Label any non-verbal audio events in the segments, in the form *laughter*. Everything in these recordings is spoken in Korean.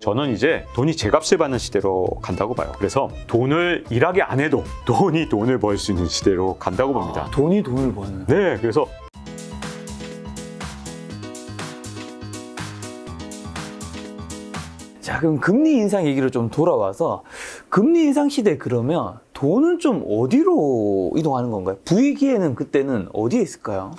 저는 이제 돈이 제값을 받는 시대로 간다고 봐요. 그래서 돈을 일하게 안 해도 돈이 돈을 벌 수 있는 시대로 간다고 봅니다. 아, 돈이 돈을 버는. 네, 그래서 자, 그럼 금리 인상 얘기로 좀 돌아와서 금리 인상 시대 그러면 돈은 좀 어디로 이동하는 건가요? 부위기에는 그때는 어디에 있을까요?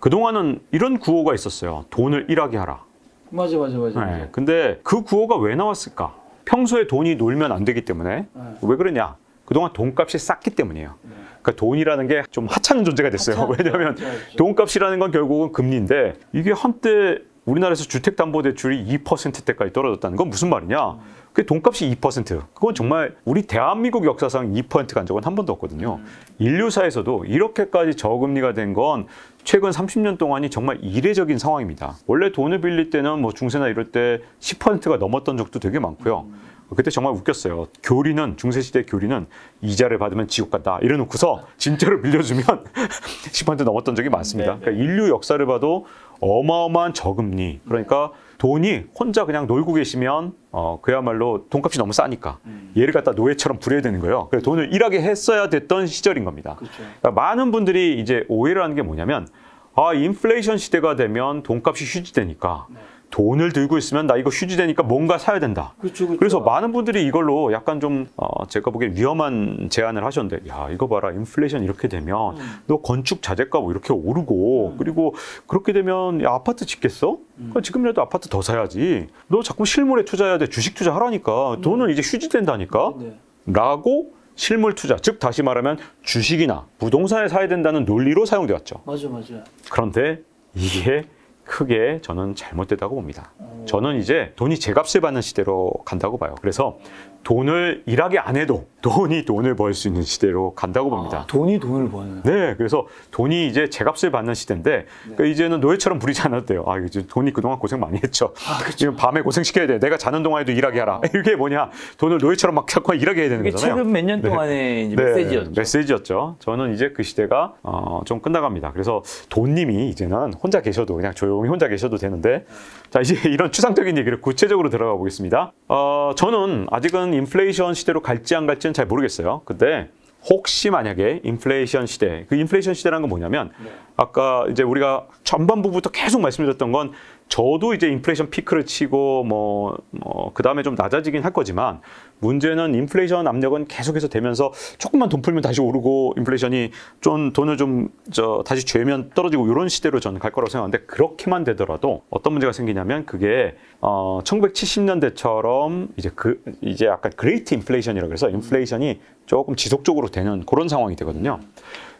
그동안은 이런 구호가 있었어요. 돈을 일하게 하라. 맞아, 맞아, 맞아. 네, 근데 그 구호가 왜 나왔을까? 평소에 돈이 놀면 안 되기 때문에 네. 왜 그러냐? 그동안 돈값이 쌌기 때문이에요. 그러니까 돈이라는 게 좀 하찮은 존재가 됐어요. 하찮은 왜냐하면 존재였죠. 돈값이라는 건 결국은 금리인데 이게 한때 우리나라에서 주택담보대출이 2%대까지 떨어졌다는 건 무슨 말이냐? 그 돈값이 2%. 그건 정말 우리 대한민국 역사상 2%간 적은 한 번도 없거든요. 인류사에서도 이렇게까지 저금리가 된 건 최근 30년 동안이 정말 이례적인 상황입니다. 원래 돈을 빌릴 때는 뭐 중세나 이럴 때 10%가 넘었던 적도 되게 많고요. 그때 정말 웃겼어요. 교리는 중세시대 교리는 이자를 받으면 지옥 간다 이래놓고서 진짜로 *laughs* 빌려주면 *laughs* 10% 넘었던 적이 많습니다. 그러니까 인류 역사를 봐도 어마어마한 저금리 그러니까 돈이 혼자 그냥 놀고 계시면 어 그야말로 돈값이 너무 싸니까 얘를 갖다 노예처럼 부려야 되는 거예요. 그래서 돈을 일하게 했어야 됐던 시절인 겁니다. 그렇죠. 그러니까 많은 분들이 이제 오해를 하는 게 뭐냐면 아 인플레이션 시대가 되면 돈값이 휴지되니까 돈을 들고 있으면 나 이거 휴지되니까 뭔가 사야 된다. 그렇죠, 그렇죠. 그래서 많은 분들이 이걸로 약간 좀 어, 제가 보기엔 위험한 제안을 하셨는데 야 이거 봐라 인플레이션 이렇게 되면 너 건축 자재가 뭐 이렇게 오르고 그리고 그렇게 되면 야, 아파트 짓겠어? 그럼 지금이라도 아파트 더 사야지. 너 자꾸 실물에 투자해야 돼. 주식 투자하라니까. 돈은 이제 휴지된다니까. 네. 라고 실물 투자, 즉 다시 말하면 주식이나 부동산을 사야 된다는 논리로 사용되었죠. 맞아, 맞아. 그런데 이게 크게 저는 잘못됐다고 봅니다. 저는 이제 돈이 제값을 받는 시대로 간다고 봐요. 그래서 돈을 일하게 안 해도 돈이 돈을 벌 수 있는 시대로 간다고 봅니다. 아, 돈이 돈을 버는. 네, 그래서 돈이 이제 제값을 받는 시대인데 그러니까 이제는 노예처럼 부리지 않아도 돼요. 아, 이제 돈이 그동안 고생 많이 했죠. 지금 밤에 고생 시켜야 돼. 내가 자는 동안에도 일하게 하라. 이게 뭐냐? 돈을 노예처럼 막 자꾸 일하게 해야 되는 거잖아요. 최근 몇년 네. 동안의 네, 메시지였죠. 메시지였죠. 저는 이제 그 시대가 어, 좀 끝나갑니다. 그래서 돈님이 이제는 혼자 계셔도 그냥 조용히 혼자 계셔도 되는데 자 이제 *laughs* 이런 추상적인 얘기를 구체적으로 들어가 보겠습니다. 어, 저는 아직은 인플레이션 시대로 갈지 안 갈지는 잘 모르겠어요. 근데 혹시 만약에 인플레이션 시대, 그 인플레이션 시대라는 건 뭐냐면 아까 이제 우리가 전반부부터 계속 말씀드렸던 건 저도 이제 인플레이션 피크를 치고 뭐, 뭐, 그 다음에 좀 낮아지긴 할 거지만 문제는 인플레이션 압력은 계속해서 되면서 조금만 돈 풀면 다시 오르고 인플레이션이 좀 돈을 좀 저 다시 죄면 떨어지고 이런 시대로 저는 갈 거라고 생각하는데 그렇게만 되더라도 어떤 문제가 생기냐면 그게 어 1970년대처럼 이제 그 이제 약간 Great Inflation이라고 해서 인플레이션이 조금 지속적으로 되는 그런 상황이 되거든요.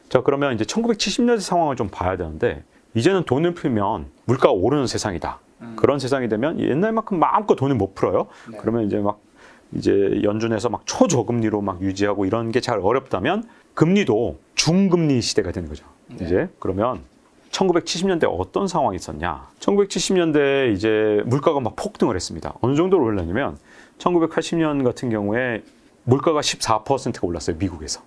자 그러면 이제 1970년대 상황을 좀 봐야 되는데 이제는 돈을 풀면 물가가 오르는 세상이다. 그런 세상이 되면 옛날만큼 마음껏 돈을 못 풀어요. 그러면 이제 막 이제 연준에서 막 초저금리로 막 유지하고 이런 게 잘 어렵다면 금리도 중금리 시대가 되는 거죠. 이제 그러면 1970년대 어떤 상황이 있었냐? 1970년대 이제 물가가 막 폭등을 했습니다. 어느 정도로 올랐냐면 1980년 같은 경우에 물가가 14%가 올랐어요. 미국에서.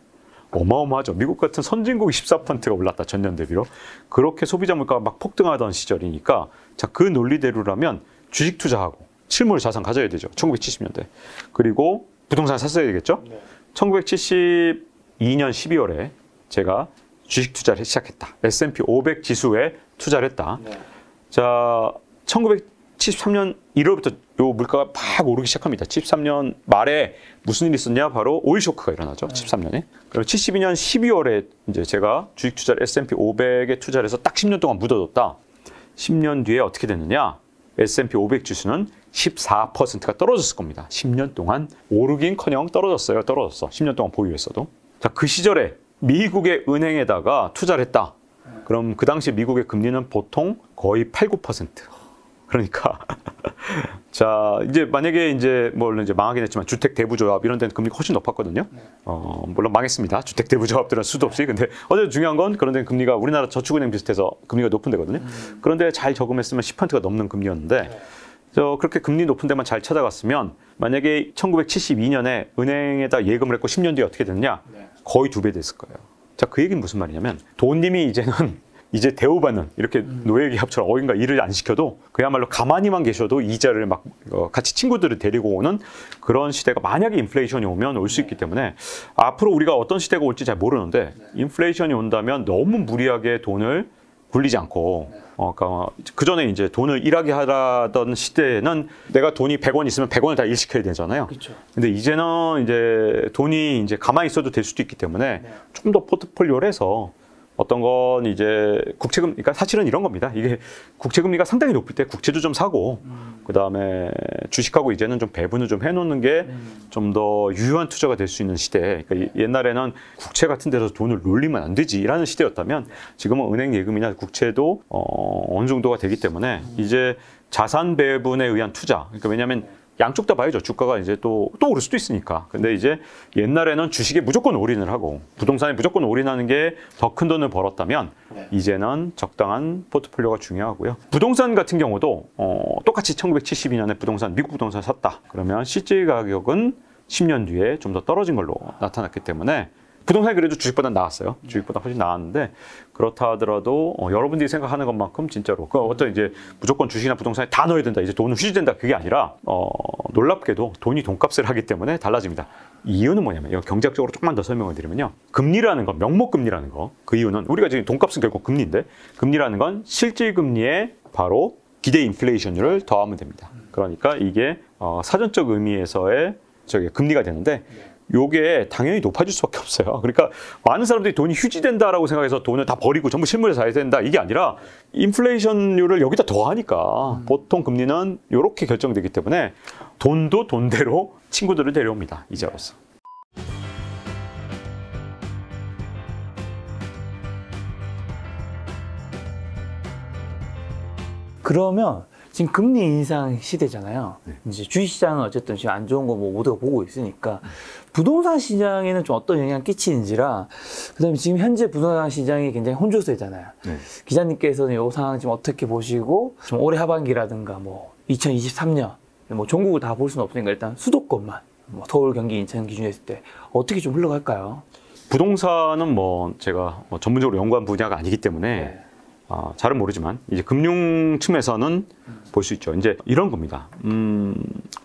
어마어마하죠. 미국 같은 선진국이 14%가 올랐다 전년 대비로 그렇게 소비자 물가가 막 폭등하던 시절이니까 자 그 논리대로라면 주식 투자하고 실물 자산 가져야 되죠. 1970년대 그리고 부동산 샀어야 되겠죠. 1972년 12월에 제가 주식 투자를 시작했다. S&P 500 지수에 투자를 했다. 자, 1973년 1월부터 요 물가가 팍 오르기 시작합니다. 73년 말에 무슨 일이 있었냐? 바로 오일 쇼크가 일어나죠. 73년에. 그리고 72년 12월에 이제 제가 주식 투자를 S&P 500에 투자를 해서 딱 10년 동안 묻어뒀다. 10년 뒤에 어떻게 됐느냐? S&P 500 지수는 14%가 떨어졌을 겁니다. 10년 동안 오르긴커녕 떨어졌어요. 떨어졌어. 10년 동안 보유했어도. 자, 그 시절에 미국의 은행에다가 투자를 했다. 그럼 그 당시 미국의 금리는 보통 거의 8, 9%. 그러니까 *laughs* 자 이제 만약에 이제 물론 이제 망하긴 했지만 주택 대부조합 이런 데는 금리가 훨씬 높았거든요. 어 물론 망했습니다. 주택 대부조합들은 수도 없이 근데 어제 중요한 건 그런 데는 금리가 우리나라 저축은행 비슷해서 금리가 높은 데거든요. 그런데 잘 저금했으면 10%가 넘는 금리였는데 저 그렇게 금리 높은 데만 잘 찾아갔으면 만약에 1972년에 은행에다 예금을 했고 10년 뒤에 어떻게 됐냐? 거의 두 배 됐을 거예요. 자, 그 얘기는 무슨 말이냐면 돈님이 이제는 이제 대우받는 이렇게 노예계약처럼 어딘가 일을 안 시켜도 그야말로 가만히만 계셔도 이자를 막 어, 같이 친구들을 데리고 오는 그런 시대가 만약에 인플레이션이 오면 올 수 있기 때문에 앞으로 우리가 어떤 시대가 올지 잘 모르는데 인플레이션이 온다면 너무 무리하게 돈을 굴리지 않고 어, 그러니까 그 전에 이제 돈을 일하게 하던 시대에는 내가 돈이 100원 있으면 100원을 다 일시켜야 되잖아요. 그렇죠. 근데 이제는 이제 돈이 이제 가만히 있어도 될 수도 있기 때문에 좀더 포트폴리오를 해서 어떤 건 이제 국채금, 그러니까 사실은 이런 겁니다. 이게 국채금리가 상당히 높을 때 국채도 좀 사고, 그 다음에 주식하고 이제는 좀 배분을 좀 해놓는 게 좀더 유효한 투자가 될 수 있는 시대. 그러니까 이- 옛날에는 국채 같은 데서 돈을 놀리면 안 되지라는 시대였다면 지금은 은행 예금이나 국채도 어, 어느 정도가 되기 때문에 이제 자산 배분에 의한 투자. 그러니까 왜냐하면 양쪽 다 봐야죠. 주가가 이제 또, 또 오를 수도 있으니까. 근데 이제 옛날에는 주식에 무조건 올인을 하고 부동산에 무조건 올인하는 게 더 큰 돈을 벌었다면 이제는 적당한 포트폴리오가 중요하고요. 부동산 같은 경우도 어, 똑같이 1972년에 부동산, 미국 부동산 샀다. 그러면 실질 가격은 10년 뒤에 좀 더 떨어진 걸로 나타났기 때문에 부동산이 그래도 주식보다 나았어요. 주식보다 훨씬 나았는데 그렇다 하더라도 어, 여러분들이 생각하는 것만큼 진짜로 그 어떤 이제 무조건 주식이나 부동산에 다 넣어야 된다. 이제 돈은 휴지된다. 그게 아니라 어, 놀랍게도 돈이 돈값을 하기 때문에 달라집니다. 이유는 뭐냐면 이거 경제학적으로 조금만 더 설명을 드리면요. 금리라는 건 명목 금리라는 거. 그 이유는 우리가 지금 돈값은 결국 금리인데 금리라는 건 실질 금리에 바로 기대 인플레이션율을 더하면 됩니다. 그러니까 이게 어, 사전적 의미에서의 저기 금리가 되는데 요게 당연히 높아질 수밖에 없어요. *laughs* 그러니까 많은 사람들이 돈이 휴지된다라고 생각해서 돈을 다 버리고 전부 실물에 사야 된다 이게 아니라 인플레이션율을 여기다 더하니까 보통 금리는 이렇게 결정되기 때문에 돈도 돈대로 *laughs* 친구들을 데려옵니다 이자로서. 그러면 지금 금리 인상 시대잖아요. 이제 주식시장은 어쨌든 지금 안 좋은 거 뭐 모두가 보고 있으니까 부동산 시장에는 좀 어떤 영향을 끼치는지라 그다음에 지금 현재 부동산 시장이 굉장히 혼조세잖아요. 네. 기자님께서는 이 상황 지금 어떻게 보시고 좀 올해 하반기라든가 뭐 2023년 뭐 전국을 다 볼 수는 없으니까 일단 수도권만 뭐 서울, 경기, 인천 기준에 했을 때 어떻게 좀 흘러갈까요? 부동산은 뭐 제가 뭐 전문적으로 연구한 분야가 아니기 때문에 네. 아, 잘은 모르지만 이제 금융 층에서는 볼수 있죠. 이제 이런 겁니다. 음,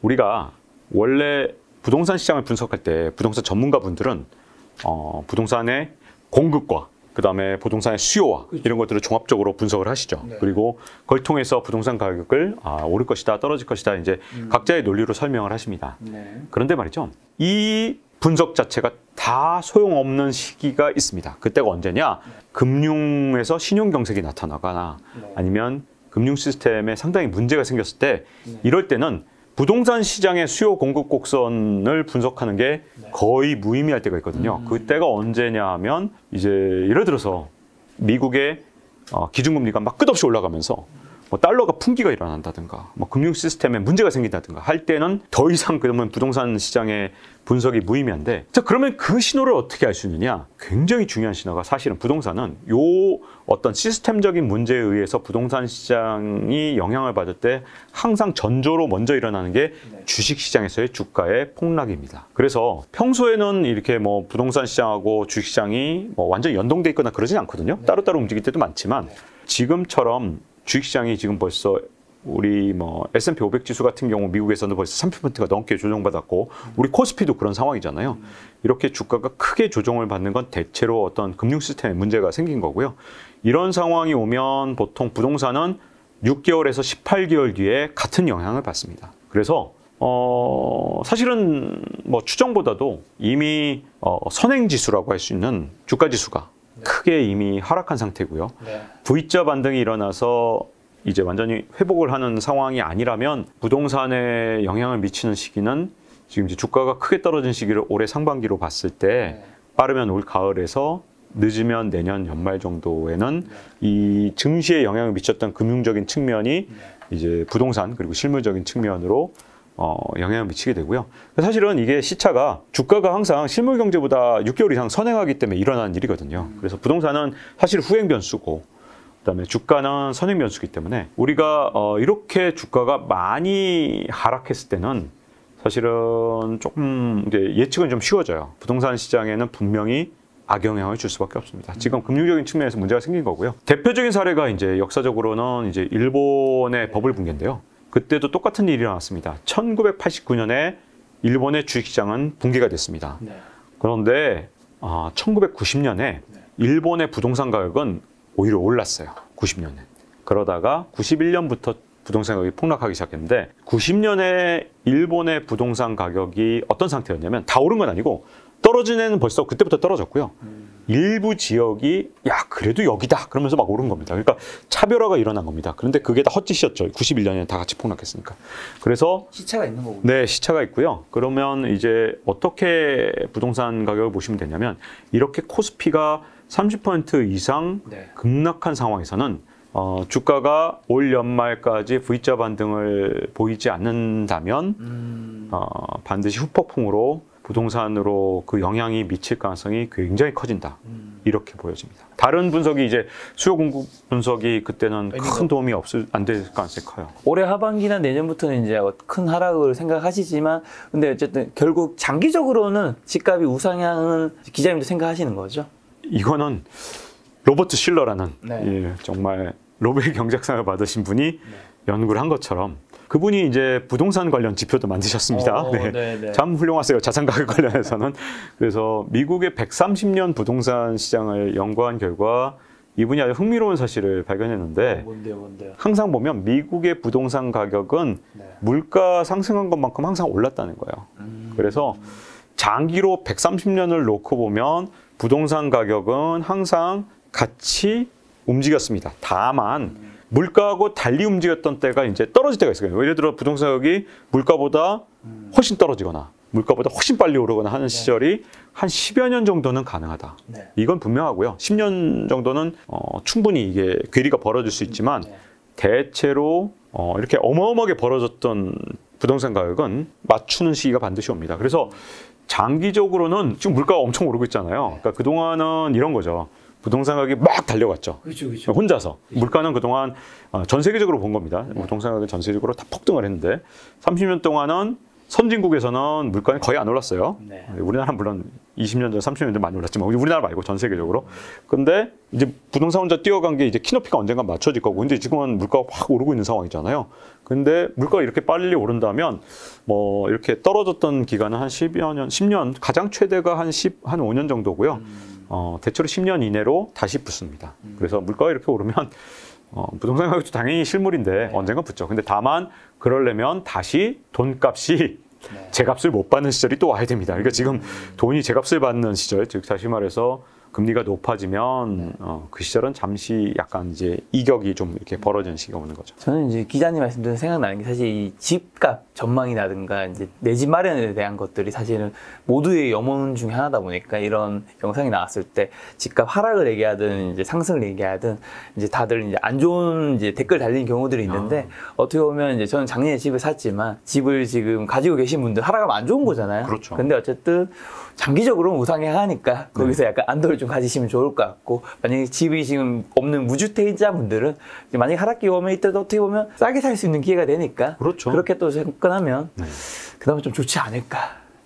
우리가 원래 부동산 시장을 분석할 때 부동산 전문가 분들은 어, 부동산의 공급과 그 다음에 부동산의 수요와 이런 것들을 종합적으로 분석을 하시죠. 네. 그리고 그걸 통해서 부동산 가격을 아, 오를 것이다, 떨어질 것이다 이제 각자의 논리로 설명을 하십니다. 네. 그런데 말이죠. 이 분석 자체가 다 소용없는 시기가 있습니다. 그때가 언제냐? 금융에서 신용 경색이 나타나거나 아니면 금융 시스템에 상당히 문제가 생겼을 때 이럴 때는 부동산 시장의 수요 공급 곡선을 분석하는 게 거의 무의미할 때가 있거든요. 그때가 언제냐 하면 이제 예를 들어서 미국의 어, 기준금리가 막 끝없이 올라가면서 뭐 달러가 풍기가 일어난다든가 뭐 금융 시스템에 문제가 생긴다든가 할 때는 더 이상 그러면 부동산 시장의 분석이 무의미한데 자 그러면 그 신호를 어떻게 알 수 있느냐 굉장히 중요한 신호가 사실은 부동산은 요 어떤 시스템적인 문제에 의해서 부동산 시장이 영향을 받을 때 항상 전조로 먼저 일어나는 게 주식 시장에서의 주가의 폭락입니다. 그래서 평소에는 이렇게 뭐 부동산 시장하고 주식 시장이 뭐 완전히 연동돼 있거나 그러진 않거든요. 따로따로 움직일 때도 많지만 지금처럼 주식시장이 지금 벌써 우리 뭐 S&P 500 지수 같은 경우 미국에서는 벌써 30%가 넘게 조정받았고 우리 코스피도 그런 상황이잖아요. 이렇게 주가가 크게 조정을 받는 건 대체로 어떤 금융 시스템에 문제가 생긴 거고요. 이런 상황이 오면 보통 부동산은 6개월에서 18개월 뒤에 같은 영향을 받습니다. 그래서 어 사실은 뭐 추정보다도 이미 어 선행 지수라고 할 수 있는 주가 지수가 크게 이미 하락한 상태고요. 네. V자 반등이 일어나서 이제 완전히 회복을 하는 상황이 아니라면 부동산에 영향을 미치는 시기는 지금 이제 주가가 크게 떨어진 시기를 올해 상반기로 봤을 때 빠르면 올 가을에서 늦으면 내년 연말 정도에는 이 증시에 영향을 미쳤던 금융적인 측면이 이제 부동산 그리고 실물적인 측면으로 어, 영향을 미치게 되고요. 사실은 이게 시차가 주가가 항상 실물 경제보다 6개월 이상 선행하기 때문에 일어나는 일이거든요. 그래서 부동산은 사실 후행 변수고 그다음에 주가는 선행 변수기 때문에 우리가 어, 이렇게 주가가 많이 하락했을 때는 사실은 조금 이제 예측은 좀 쉬워져요. 부동산 시장에는 분명히 악영향을 줄 수밖에 없습니다. 지금 금융적인 측면에서 문제가 생긴 거고요. 대표적인 사례가 이제 역사적으로는 이제 일본의 버블 붕괴인데요. 그때도 똑같은 일이 일어났습니다. 1989년에 일본의 주식시장은 붕괴가 됐습니다. 네. 그런데 아, 1990년에 일본의 부동산 가격은 오히려 올랐어요. 90년에. 그러다가 91년부터 부동산 가격이 폭락하기 시작했는데 90년에 일본의 부동산 가격이 어떤 상태였냐면 다 오른 건 아니고 떨어진 애는 벌써 그때부터 떨어졌고요. 일부 지역이 야 그래도 여기다 그러면서 막 오른 겁니다. 그러니까 차별화가 일어난 겁니다. 그런데 그게 다 헛짓이었죠. 91년에 다 같이 폭락했으니까. 그래서 시차가 있는 거군요. 네, 시차가 있고요. 그러면 이제 어떻게 부동산 가격을 보시면 되냐면 이렇게 코스피가 30% 이상 네. 급락한 상황에서는 어, 주가가 올 연말까지 V자 반등을 보이지 않는다면 음, 어, 반드시 후폭풍으로 부동산으로 그 영향이 미칠 가능성이 굉장히 커진다. 음. 이렇게 보여집니다. 다른 분석이 이제 수요 공급 분석이 그때는 큰 도움이 없을 안 될 가능성이 커요. 올해 하반기나 내년부터는 이제 큰 하락을 생각하시지만 근데 어쨌든 결국 장기적으로는 집값이 우상향은 기자님도 생각하시는 거죠? 이거는 로버트 실러라는 네. 예, 정말 노벨 경제학상을 받으신 분이 연구를 한 것처럼 그분이 이제 부동산 관련 지표도 만드셨습니다. 어, 네. 네, 네. 참 훌륭하세요. 자산 가격 관련해서는. 그래서 미국의 130년 부동산 시장을 연구한 결과 이분이 아주 흥미로운 사실을 발견했는데 뭔데요, 뭔데요? 항상 보면 미국의 부동산 가격은 네. 물가 상승한 것만큼 항상 올랐다는 거예요. 음. 그래서 장기로 130년을 놓고 보면 부동산 가격은 항상 같이 움직였습니다. 다만 물가하고 달리 움직였던 때가 이제 떨어질 때가 있어요. 예를 들어 부동산 가격이 물가보다 훨씬 떨어지거나 물가보다 훨씬 빨리 오르거나 하는 시절이 한 10여 년 정도는 가능하다. 네. 이건 분명하고요. 10년 정도는 어, 충분히 이게 괴리가 벌어질 수 있지만 네. 대체로 어, 이렇게 어마어마하게 벌어졌던 부동산 가격은 맞추는 시기가 반드시 옵니다. 그래서 장기적으로는 지금 물가가 엄청 오르고 있잖아요. 그러니까 그동안은 이런 거죠. 부동산 가격이 막 달려갔죠. 그렇죠, 그렇죠. 혼자서. 물가는 그동안 어, 전 세계적으로 본 겁니다. 부동산 가격이 전 세계적으로 다 폭등을 했는데 30년 동안은 선진국에서는 물가는 거의 안 올랐어요. 네. 우리나라 는 물론 20년 전, 30년 전 많이 올랐지만 우리- 우리나라 말고 전 세계적으로. 근데 이제 부동산 혼자 뛰어간 게 이제 키높이가 언젠가 맞춰질 거고. 근데 지금은 물가가 확 오르고 있는 상황이잖아요. 근데 물가가 이렇게 빨리 오른다면 뭐 이렇게 떨어졌던 기간은 한 10여 년, 10년 가장 최대가 한 10, 한 5년 정도고요. 어, 대체로 10년 이내로 다시 붙습니다. 그래서 물가가 이렇게 오르면 어, 부동산 가격도 당연히 실물인데 언젠가 붙죠. 근데 다만 그러려면 다시 돈값이 네. 제 값을 못 받는 시절이 또 와야 됩니다. 그러니까 지금 돈이 제 값을 받는 시절, 즉 다시 말해서 금리가 높아지면 어, 그 시절은 잠시 약간 이제 이격이 좀 이렇게 벌어지는 시기가 오는 거죠. 저는 이제 기자님 말씀 들으면 생각나는 게 사실 이 집값 전망이라든가 이제 내 집 마련에 대한 것들이 사실은 모두의 염원 중에 하나다 보니까 이런 영상이 나왔을 때 집값 하락을 얘기하든 이제 상승을 얘기하든 이제 다들 이제 안 좋은 이제 댓글 달리는 경우들이 있는데 어떻게 보면 이제 저는 작년에 집을 샀지만 집을 지금 가지고 계신 분들 하락하면 안 좋은 거잖아요. 그렇죠. 근데 어쨌든 장기적으로는 우상향하니까 거기서 약간 안도를 좀 가지시면 좋을 것 같고 만약에 집이 지금 없는 무주택자분들은 만약에 하락기 오면 이때도 어떻게 보면 싸게 살 수 있는 기회가 되니까 그렇죠. 그렇게 또 접근하면 네. 그다음에 좀 좋지 않을까.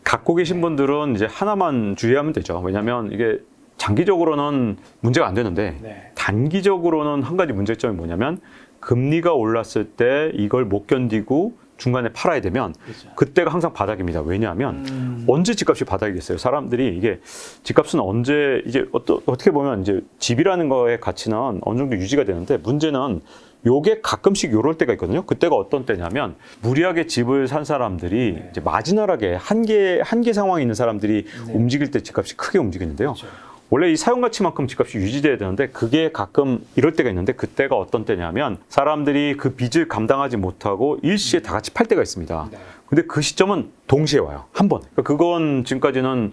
갖고 계신 분들은 이제 하나만 주의하면 되죠. 왜냐하면 이게 장기적으로는 문제가 안 되는데 네. 단기적으로는 한 가지 문제점이 뭐냐면 금리가 올랐을 때 이걸 못 견디고 중간에 팔아야 되면 그렇죠. 그때가 항상 바닥입니다. 왜냐하면 음. 언제 집값이 바닥이겠어요? 사람들이 이게 집값은 언제 이제 어떠, 어떻게 보면 이제 집이라는 거의 가치는 어느 정도 유지가 되는데 문제는 요게 가끔씩 요럴 때가 있거든요. 그때가 어떤 때냐면 무리하게 집을 산 사람들이 네. 이제 마지널하게 한계 한계 상황에 있는 사람들이 네. 움직일 때 집값이 크게 움직이는데요. 그렇죠. 원래 이 사용 가치만큼 집값이 유지돼야 되는데 그게 가끔 이럴 때가 있는데 그때가 어떤 때냐면 사람들이 그 빚을 감당하지 못하고 일시에 다 같이 팔 때가 있습니다. 네. 근데 그 시점은 동시에 와요. 한 번에. 그러니까 그건 지금까지는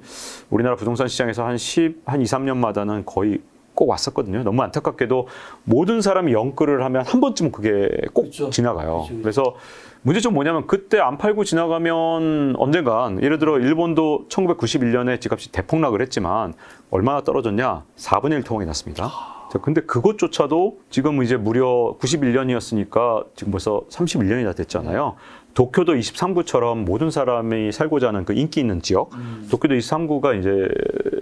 우리나라 부동산 시장에서 한 10, 한 2, 3년마다는 거의 꼭 왔었거든요. 너무 안타깝게도 모든 사람이 영끌을 하면 한 번쯤은 그게 꼭 그쵸. 지나가요. 그쵸, 그쵸. 그래서 문제점 뭐냐면 그때 안 팔고 지나가면 언젠간 예를 들어 일본도 1991년에 집값이 대폭락을 했지만 얼마나 떨어졌냐? 4분의 1 통황이 났습니다. 자, 근데 그것조차도 지금 이제 무려 91년이었으니까 지금 벌써 31년이나 됐잖아요. 도쿄도 23구처럼 모든 사람이 살고자 하는 그 인기 있는 지역, 도쿄도 23구가 이제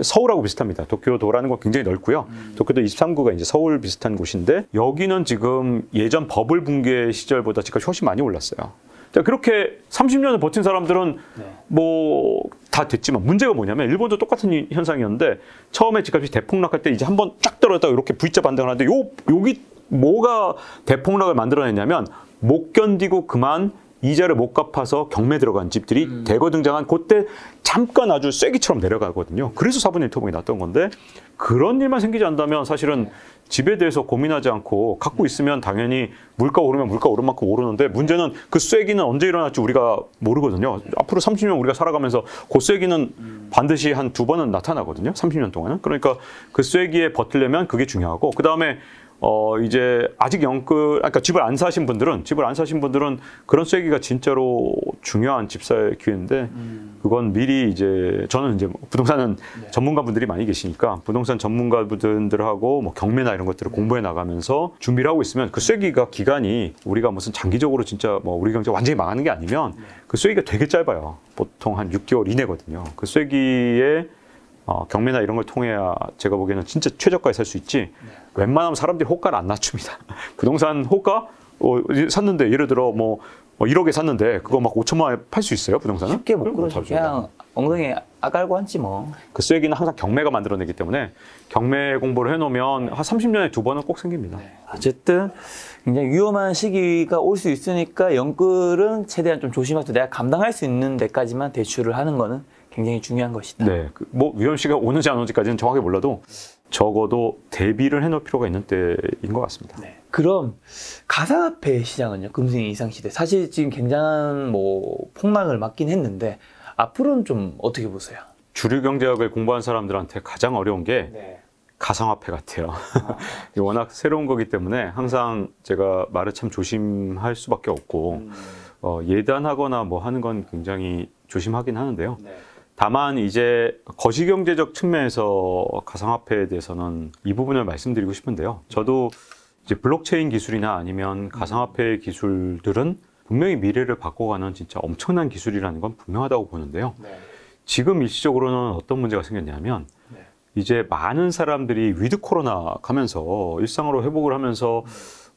서울하고 비슷합니다. 도쿄도라는 건 굉장히 넓고요. 도쿄도 23구가 이제 서울 비슷한 곳인데 여기는 지금 예전 버블 붕괴 시절보다 집값이 훨씬 많이 올랐어요. 자, 그렇게 30년을 버틴 사람들은 네. 뭐다 됐지만 문제가 뭐냐면 일본도 똑같은 이- 현상이었는데 처음에 집값이 대폭락할 때 이제 한번 쫙 떨어졌다가 이렇게 V자 반등을 하는데 요 여기 뭐가 대폭락을 만들어냈냐면 못 견디고 그만 이자를 못 갚아서 경매 들어간 집들이 대거 등장한 그때 잠깐 아주 쐐기처럼 내려가거든요. 그래서 4분의 1 토봉이 났던 건데 그런 일만 생기지 않다면 사실은 집에 대해서 고민하지 않고 갖고 있으면 당연히 물가 오르면 물가 오른 만큼 오르는데 문제는 그 쐐기는 언제 일어날지 우리가 모르거든요. 앞으로 30년 우리가 살아가면서 그 쐐기는 반드시 한 두 번은 나타나거든요. 30년 동안은. 그러니까 그 쐐기에 버틸려면 그게 중요하고 그다음에 어 이제 아직 영끌 아까 집을 안 사신 분들은 집을 안 사신 분들은 그런 쐐기가 진짜로 중요한 집사의 기회인데 그건 미리 이제 저는 이제 뭐 부동산은 전문가분들이 많이 계시니까 부동산 전문가분들하고 뭐 경매나 이런 것들을 공부해 나가면서 준비를 하고 있으면 그 쐐기가 기간이 우리가 무슨 장기적으로 진짜 뭐 우리 경제 완전히 망하는 게 아니면 그 쐐기가 되게 짧아요. 보통 한 6개월 이내거든요. 그 쐐기에 어, 경매나 이런 걸 통해야 제가 보기에는 진짜 최저가에 살 수 있지. 웬만하면 사람들이 호가를 안 낮춥니다. *laughs* 부동산 호가 어, 샀는데 예를 들어 뭐, 뭐 1억에 샀는데 그거 막 5천만 원에 팔 수 있어요 부동산은? 쉽게 못 그러죠. 잘 그냥 엉덩이에 아깔고 앉지 뭐. 그 쐐기는 항상 경매가 만들어내기 때문에 경매 공부를 해놓으면 한 30년에 두 번은 꼭 생깁니다. 어쨌든 굉장히 위험한 시기가 올 수 있으니까 영끌은 최대한 좀 조심해서 내가 감당할 수 있는 데까지만 대출을 하는 거는 굉장히 중요한 것이다. 네, 그 뭐 위험 시가 오는지 안 오는지까지는 정확히 몰라도 적어도 대비를 해놓을 필요가 있는 때인 것 같습니다. 네. 그럼 가상화폐 시장은요? 금승 이상 시대 사실 지금 굉장한 뭐 폭락을 맞긴 했는데 앞으로는 좀 어떻게 보세요? 주류 경제학을 공부한 사람들한테 가장 어려운 게 네. 가상화폐 같아요. *laughs* 이게 워낙 새로운 거기 때문에 항상 제가 말을 참 조심할 수밖에 없고 음. 어, 예단하거나 뭐 하는 건 굉장히 조심하긴 하는데요. 네. 다만 이제 거시경제적 측면에서 가상화폐에 대해서는 이 부분을 말씀드리고 싶은데요. 저도 이제 블록체인 기술이나 아니면 가상화폐 기술들은 분명히 미래를 바꿔가는 진짜 엄청난 기술이라는 건 분명하다고 보는데요. 네. 지금 일시적으로는 어떤 문제가 생겼냐면 네. 이제 많은 사람들이 with 코로나 가면서 일상으로 회복을 하면서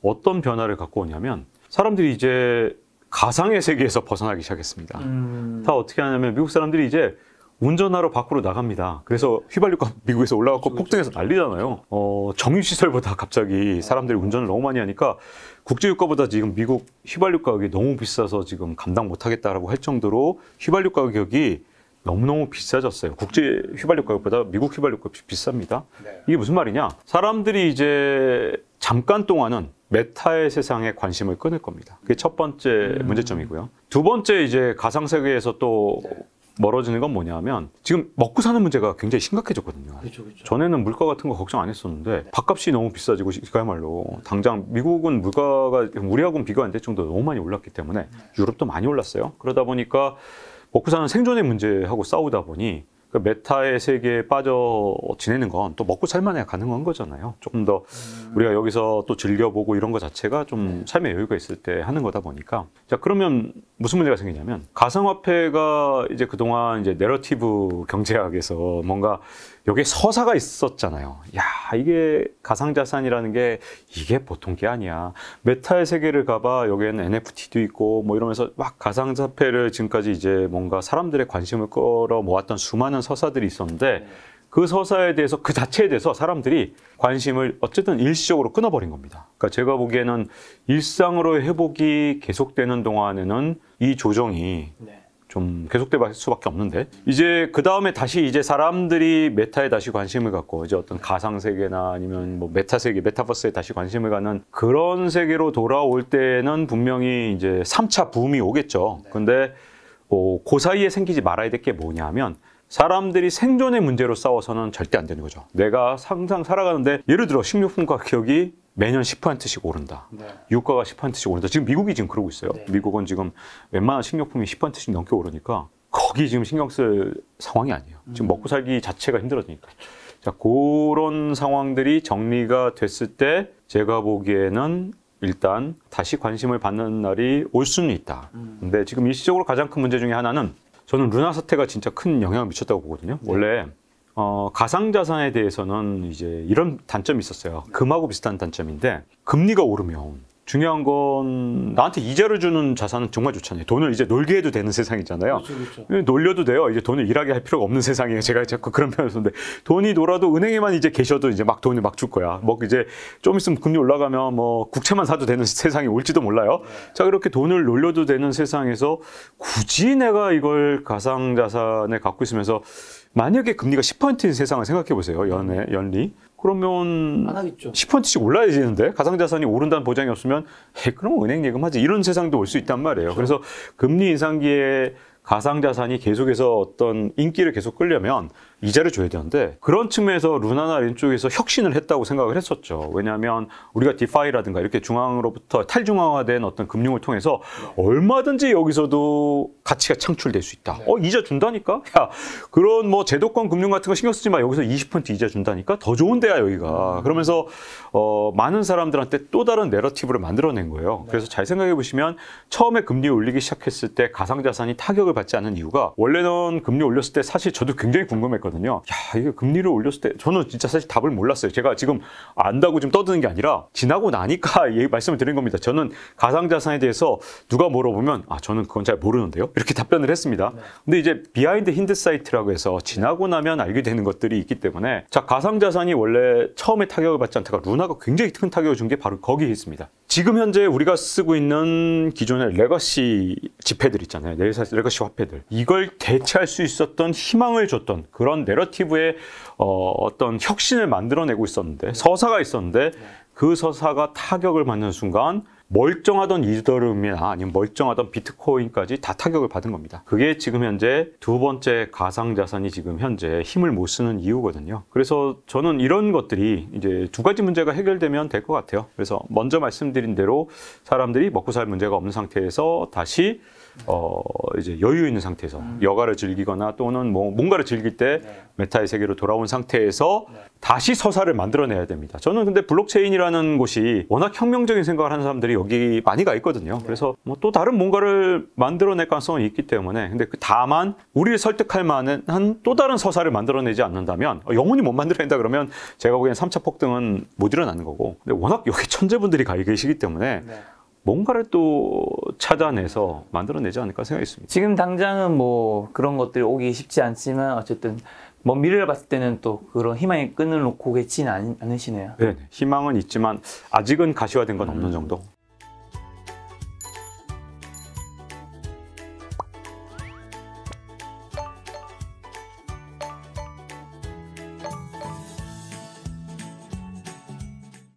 어떤 변화를 갖고 오냐면 사람들이 이제 가상의 세계에서 벗어나기 시작했습니다. 음. 다 어떻게 하냐면 미국 사람들이 이제 운전하러 밖으로 나갑니다. 그래서 휘발유가 미국에서 올라가고 폭등해서 난리잖아요. 어, 정유시설보다 갑자기 사람들이 운전을 너무 많이 하니까 국제유가보다 지금 미국 휘발유 가격이 너무 비싸서 지금 감당 못하겠다라고 할 정도로 휘발유 가격이 너무너무 비싸졌어요. 국제 휘발유 가격보다 미국 휘발유 가격이 비쌉니다. 네. 이게 무슨 말이냐? 사람들이 이제 잠깐 동안은 메타의 세상에 관심을 끊을 겁니다. 그게 첫 번째 문제점이고요. 두 번째 이제 가상 세계에서 또 멀어지는 건 뭐냐면 지금 먹고 사는 문제가 굉장히 심각해졌거든요. 그렇죠, 그렇죠. 전에는 물가 같은 거 걱정 안 했었는데 밥값이 너무 비싸지고 그야말로 당장 미국은 물가가 우리하고는 비교 안 될 정도로 너무 많이 올랐기 때문에 유럽도 많이 올랐어요. 그러다 보니까 먹고 사는 생존의 문제하고 싸우다 보니 그 메타의 세계에 빠져 지내는 건 또 먹고 살만해야 가능한 거잖아요. 조금 더 우리가 여기서 또 즐겨보고 이런 거 자체가 좀 삶의 여유가 있을 때 하는 거다 보니까 자 그러면 무슨 문제가 생기냐면 가상화폐가 이제 그동안 이제 내러티브 경제학에서 뭔가 여기에 서사가 있었잖아요. 야 이게 가상자산이라는 게 이게 보통 게 아니야. 메타의 세계를 가봐 여기에는 NFT도 있고 뭐 이러면서 막 가상자폐를 지금까지 이제 뭔가 사람들의 관심을 끌어 모았던 수많은 서사들이 있었는데 그 서사에 대해서 그 자체에 대해서 사람들이 관심을 어쨌든 일시적으로 끊어버린 겁니다. 그러니까 제가 보기에는 일상으로 회복이 계속되는 동안에는 이 조정이 네. 좀 계속될 수밖에 없는데 이제 그 다음에 다시 이제 사람들이 메타에 다시 관심을 갖고 이제 어떤 가상 세계나 아니면 뭐 메타 세계, 메타버스에 다시 관심을 갖는 그런 세계로 돌아올 때는 분명히 이제 3차 붐이 오겠죠. 근데 어, 그 사이에 생기지 말아야 될 게 뭐냐면 사람들이 생존의 문제로 싸워서는 절대 안 되는 거죠. 내가 항상 살아가는데 예를 들어 식료품 가격이 매년 10%씩 오른다. 네. 유가가 10%씩 오른다. 지금 미국이 지금 그러고 있어요. 네. 미국은 지금 웬만한 식료품이 10%씩 넘게 오르니까 거기 지금 신경 쓸 상황이 아니에요. 지금 먹고 살기 자체가 힘들어지니까. 자, 그런 상황들이 정리가 됐을 때 제가 보기에는 일단 다시 관심을 받는 날이 올 수는 있다. 근데 지금 일시적으로 가장 큰 문제 중에 하나는 저는 루나 사태가 진짜 큰 영향을 미쳤다고 보거든요. 원래 어, 가상자산에 대해서는 이제 이런 단점이 있었어요. 금하고 비슷한 단점인데 금리가 오르면 중요한 건 나한테 이자를 주는 자산은 정말 좋잖아요. 돈을 이제 놀게 해도 되는 세상이잖아요. 그렇죠. 놀려도 돼요. 이제 돈을 일하게 할 필요가 없는 세상이에요. 제가 자꾸 그런 편이었는데 돈이 놀아도 은행에만 이제 계셔도 이제 막 돈을 막줄 거야. 뭐 이제 좀 있으면 금리 올라가면 뭐 국채만 사도 되는 세상이 올지도 몰라요. 자 그렇게 돈을 놀려도 되는 세상에서 굳이 내가 이걸 가상 자산을 갖고 있으면서 만약에 금리가 10%인 세상을 생각해 보세요. 연애 연리. 그러면 안 하겠죠. 10%씩 올라야 되는데 가상자산이 오른다는 보장이 없으면 에 그럼 은행 예금하지 이런 세상도 올 수 있단 말이에요. 그래서 금리 인상기에 가상자산이 계속해서 어떤 인기를 계속 끌려면 이자를 줘야 되는데 그런 측면에서 루나나 린 쪽에서 혁신을 했다고 생각을 했었죠. 왜냐하면 우리가 디파이라든가 이렇게 중앙으로부터 탈중앙화된 어떤 금융을 통해서 얼마든지 여기서도 가치가 창출될 수 있다. 어 이자 준다니까? 야 그런 뭐 제도권 금융 같은 거 신경 쓰지 마. 여기서 20% 이자 준다니까 더 좋은 데야 여기가. 그러면서 어 많은 사람들한테 또 다른 내러티브를 만들어낸 거예요. 그래서 잘 생각해 보시면 처음에 금리 올리기 시작했을 때 가상자산이 타격을 받지 않는 이유가 원래는 금리 올렸을 때 사실 저도 굉장히 궁금했거든요. 야 이게 금리를 올렸을 때 저는 진짜 사실 답을 몰랐어요. 제가 지금 안다고 좀 떠드는 게 아니라 지나고 나니까 *laughs* 얘기 말씀을 드린 겁니다. 저는 가상자산에 대해서 누가 물어보면 아 저는 그건 잘 모르는데요. 이렇게 *laughs* 답변을 했습니다. 근데 이제 behind hindsight라고 해서 지나고 나면 알게 되는 것들이 있기 때문에 자 가상자산이 원래 처음에 타격을 받지 않다가 루나가 굉장히 큰 타격을 준 게 바로 거기에 있습니다. 지금 현재 우리가 쓰고 있는 기존의 legacy 지폐들 있잖아요. legacy 화폐들. 이걸 대체할 수 있었던 희망을 줬던 그런 narrative의 어, 어떤 혁신을 만들어내고 있었는데 서사가 있었는데 그 서사가 타격을 받는 순간 멀쩡하던 이더리움이나 아니면 멀쩡하던 비트코인까지 다 타격을 받은 겁니다. 그게 지금 현재 두 번째 가상자산이 지금 현재 힘을 못 쓰는 이유거든요. 그래서 저는 이런 것들이 이제 두 가지 문제가 해결되면 될 것 같아요. 그래서 먼저 말씀드린 대로 사람들이 먹고 살 문제가 없는 상태에서 다시 어 이제 여유 있는 상태에서 여가를 즐기거나 또는 뭐 뭔가를 즐길 때 메타의 세계로 돌아온 상태에서 다시 서사를 만들어내야 됩니다. 저는 근데 블록체인이라는 곳이 워낙 혁명적인 생각을 하는 사람들이 여기 많이 가 있거든요. 그래서 뭐 또 다른 뭔가를 만들어낼 가능성이 있기 때문에 근데 그 다만 우리를 설득할 만한 한 또 다른 서사를 만들어내지 않는다면 어, 영원히 못 만들어낸다 그러면 제가 보기엔 3차 폭등은 못 일어나는 거고 근데 워낙 여기 천재분들이 가 계시기 때문에 네. 뭔가를 또 찾아내서 만들어내지 않을까 생각했습니다. 지금 당장은 뭐 그런 것들이 오기 쉽지 않지만 어쨌든 먼 미래를 봤을 때는 또 그런 희망의 끈을 놓고 계시는 않- 않으시네요. 네, 희망은 있지만 아직은 가시화된 건 없는 정도.